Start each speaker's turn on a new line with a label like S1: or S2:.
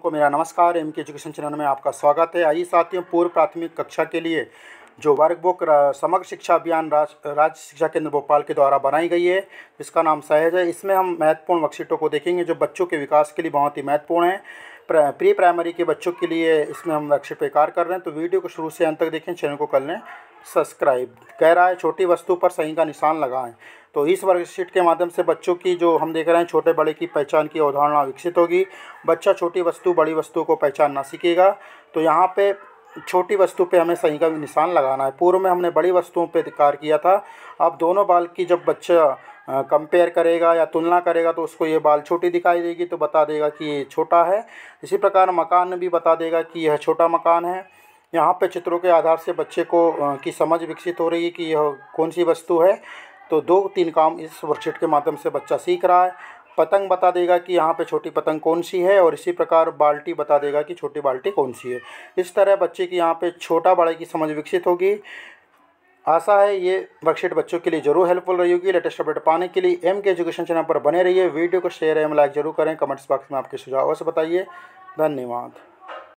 S1: को मेरा नमस्कार। एम के एजुकेशन चैनल में आपका स्वागत है। आइए साथियों पूर्व प्राथमिक कक्षा के लिए जो वर्कबुक समग्र शिक्षा अभियान राज, राज्य शिक्षा केंद्र भोपाल के द्वारा बनाई गई है इसका नाम सहज है। इसमें हम महत्वपूर्ण वर्कशीटों को देखेंगे जो बच्चों के विकास के लिए बहुत ही महत्वपूर्ण है। प्री प्राइमरी के बच्चों के लिए इसमें हम वर्कशीट पे कार्य कर रहे हैं। तो वीडियो को शुरू से अंत तक देखें, चैनल को कर लें, सब्सक्राइब। कह रहा है, छोटी वस्तु पर सही का निशान लगाएँ। तो इस वर्कशीट के माध्यम से बच्चों की जो हम देख रहे हैं, छोटे बड़े की पहचान की अवधारणा विकसित होगी। बच्चा छोटी वस्तु, बड़ी वस्तु को पहचानना सीखेगा। तो यहाँ पे छोटी वस्तु पे हमें सही का निशान लगाना है। पूर्व में हमने बड़ी वस्तुओं पे कार्य किया था। अब दोनों बाल की जब बच्चा कंपेयर करेगा या तुलना करेगा तो उसको ये बाल छोटी दिखाई देगी तो बता देगा कि ये छोटा है। इसी प्रकार मकान भी बता देगा कि यह छोटा मकान है। यहाँ पे चित्रों के आधार से बच्चे को की समझ विकसित हो रही है कि यह कौन सी वस्तु है। तो दो तीन काम इस वर्कशीट के माध्यम से बच्चा सीख रहा है। पतंग बता देगा कि यहाँ पे छोटी पतंग कौन सी है और इसी प्रकार बाल्टी बता देगा कि छोटी बाल्टी कौन सी है। इस तरह बच्चे की यहाँ पे छोटा बड़े की समझ विकसित होगी। आशा है ये वर्कशीट बच्चों के लिए ज़रूर हेल्पफुल रही होगी। लेटेस्ट अपडेट पाने के लिए एम के एजुकेशन चैनल पर बने रहिए। वीडियो को शेयर एम लाइक ज़रूर करें। कमेंट्स बॉक्स में आपके सुझाव अवश्य बताइए। धन्यवाद।